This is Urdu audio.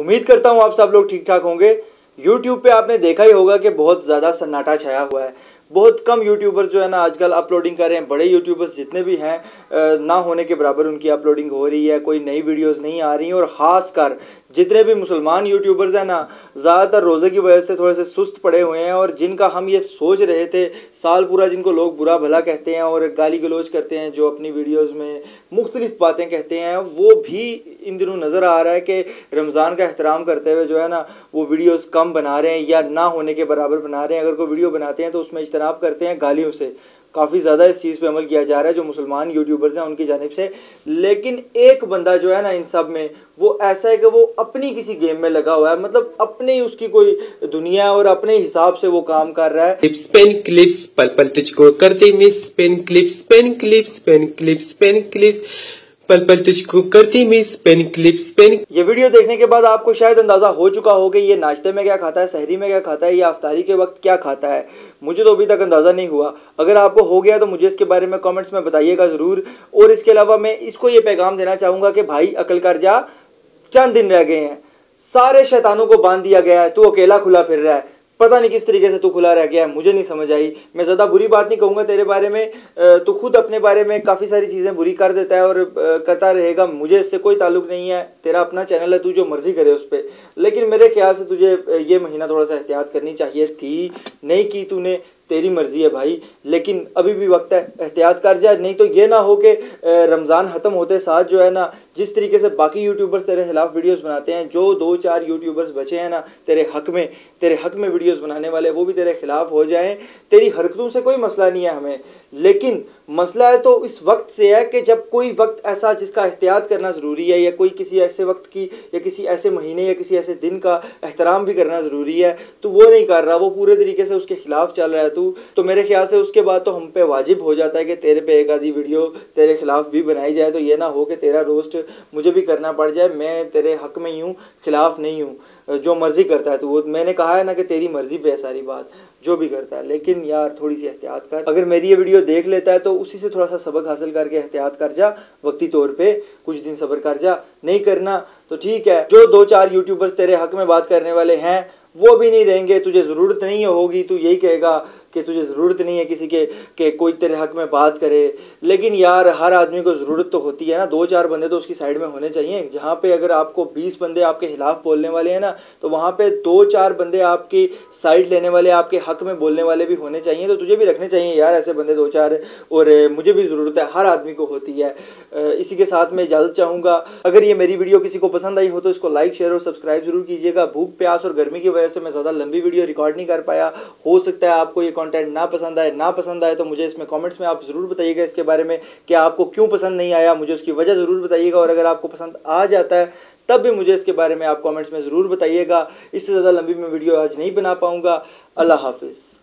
امید کرتا ہوں آپ سب لوگ ٹھیک ٹھاک ہوں گے۔ یوٹیوب پہ آپ نے دیکھا ہی ہوگا کہ بہت زیادہ سناٹا چھایا ہوا ہے۔ بہت کم یوٹیوبر جو ہے نا آج کل اپلوڈنگ کر رہے ہیں۔ بڑے یوٹیوبرز جتنے بھی ہیں نہ ہونے کے برابر ان کی اپلوڈنگ ہو رہی ہے۔ کوئی نئی ویڈیوز نہیں آ رہی ہیں اور خاص کر جتنے بھی مسلمان یوٹیوبرز ہیں نا، زیادہ تر روزے کی وجہ سے تھوڑے سے سست پڑے ہوئے ہیں اور جن کا ہم یہ سوچ رہے تھے، سال پورا جن کو لوگ برا بھلا کہتے ہیں اور گالی گلوچ کرتے ہیں، جو اپنی ویڈیوز میں مختلف باتیں کہتے ہیں، وہ بھی ان دنوں نظر آ رہا ہے کہ رمضان کا احترام کرتے ہوئے جو ہے نا، وہ ویڈیوز کم بنا رہے ہیں یا نہ ہونے کے برابر بنا رہے ہیں۔ اگر کوئی ویڈیو بناتے ہیں تو اس میں اجتناب کرتے ہیں گالیوں سے۔ کافی زیادہ اس چیز پہ عمل کیا جا رہا ہے جو مسلمان یوٹیوبرز ہیں ان کی جانب سے۔ لیکن ایک بندہ جو ہے نا ان سب میں، وہ ایسا ہے کہ وہ اپنی کسی گیم میں لگا ہوا ہے۔ مطلب اپنی اس کی کوئی دنیا اور اپنے حساب سے وہ کام کر رہا ہے۔ پین کلپس پل پل تجھ کو کرتے miss pen clips pen clips pen clips pen clips پل پل تجھ کو کرتی مس پین کلپس پین یہ ویڈیو دیکھنے کے بعد آپ کو شاید اندازہ ہو چکا ہو کہ یہ ناشتے میں کیا کھاتا ہے، سحری میں کیا کھاتا ہے، یا افطاری کے وقت کیا کھاتا ہے۔ مجھے تو ابھی تک اندازہ نہیں ہوا۔ اگر آپ کو ہو گیا تو مجھے اس کے بارے میں کامنٹس میں بتائیے گا ضرور۔ اور اس کے علاوہ میں اس کو یہ پیغام دینا چاہوں گا کہ بھائی، عقل کر جا۔ چند دن رہ گئے ہیں۔ سارے شیطانوں کو باندھ دیا گیا ہے۔ تو اکیلا کھلا پھر رہا ہے۔ پتہ نہیں کس طریقے سے تو کھلا رہ گیا ہے، مجھے نہیں سمجھ آئی۔ میں زیادہ بری بات نہیں کہوں گا تیرے بارے میں تو خود اپنے بارے میں کافی ساری چیزیں بری کر دیتا ہے اور کرتا رہے گا۔ مجھے اس سے کوئی تعلق نہیں ہے۔ تیرا اپنا چینل ہے، تو جو مرضی کرے اس پہ۔ لیکن میرے خیال سے تجھے یہ مہینہ تھوڑا سا احتیاط کرنی چاہیے۔ تھی، نہیں کی تو نے۔ تیری مرضی ہے بھائی، لیکن ابھی بھی وقت ہے، احتیاط کر جائے، نہیں تو یہ نہ ہو کہ رمضان ختم ہوتے ساتھ جو ہے نا، جس طریقے سے باقی یوٹیوبرز تیرے خلاف ویڈیوز بناتے ہیں، جو دو چار یوٹیوبرز بچے ہیں نا، تیرے حق میں، تیرے حق میں ویڈیوز بنانے والے، وہ بھی تیرے خلاف ہو جائیں۔ تیری حرکتوں سے کوئی مسئلہ نہیں ہے ہمیں، لیکن مسئلہ ہے تو اس وقت سے ہے کہ جب کوئی وقت ایسا جس کا احتیاط کرنا ضروری ہے یا کوئی کسی ایسے وقت کی یا کسی ایسے مہینے یا کسی ایسے دن کا احترام بھی کرنا ضروری ہے تو وہ نہیں کر رہا، وہ پورے طریقے سے اس کے خلاف چل رہا ہے۔ تو تو میرے خیال سے اس کے بعد تو ہم پہ واجب ہو جاتا ہے کہ تیرے پہ ایک آدھی ویڈیو تیرے خلاف بھی بنائی جائے۔ تو یہ نہ ہو کہ تیرا روسٹ مجھے بھی کرنا پڑ جائے، میں تیرے حق میں ہی ہوں، خلاف نہیں ہوں۔ جو مرضی کرتا ہے تو وہ میں نے کہا ہے نا کہ تیری مرضی پہ ہے ساری بات، جو بھی کرتا ہے، لیکن یار تھوڑی سی احتیاط کر۔ اگر میری یہ ویڈیو دیکھ لیتا ہے تو اسی سے تھوڑا سا سبق حاصل کر کے احتیاط کر جا، وقتی طور پہ کچھ دن صبر کر جا۔ نہیں کرنا تو ٹھیک ہے، جو دو چار یوٹیوبرز تیرے حق میں بات کرنے والے ہیں، وہ بھی نہیں رہیں گے، تجھے ضرورت نہیں ہوگی، تو یہی کہے گا کہ تجھے ضرورت نہیں ہے کسی کے کہ کوئی تیرے حق میں بات کرے۔ لیکن یار، ہر آدمی کو ضرورت تو ہوتی ہے نا۔ دو چار بندے تو اس کی سائڈ میں ہونے چاہیے۔ جہاں پہ اگر آپ کو بیس بندے آپ کے خلاف بولنے والے ہیں نا، تو وہاں پہ دو چار بندے آپ کی سائڈ لینے والے، آپ کے حق میں بولنے والے بھی ہونے چاہیے۔ تو تجھے بھی رکھنے چاہیے یار ایسے بندے دو چار۔ اور مجھے بھی ضرورت ہے، ہر آدمی کو ہوتی ہے۔ اسی کے ساتھ میں اجازت چاہوں گا۔ اگر یہ میری ویڈیو کسی کو پسند آئی ہو تو اس کو لائک شیئر اور سبسکرائب ضرور کیجیے گا۔ بھوک، پیاس اور گرمی کی وجہ سے میں زیادہ لمبی ویڈیو ریکارڈ نہیں کر پایا۔ ہو سکتا ہے آپ کو یہ کانٹینٹ نہ پسند آئے نہ پسند آئے تو مجھے اس میں کامنٹس میں آپ ضرور بتائیے گا اس کے بارے میں کہ آپ کو کیوں پسند نہیں آیا، مجھے اس کی وجہ ضرور بتائیے گا اور اگر آپ کو پسند آ جاتا ہے تب بھی مجھے اس کے بارے میں آپ کامنٹس میں ضرور بتائیے گا۔ اس سے زیادہ لمبی میں ویڈیو آج نہیں بنا پاؤں گا۔ اللہ حافظ۔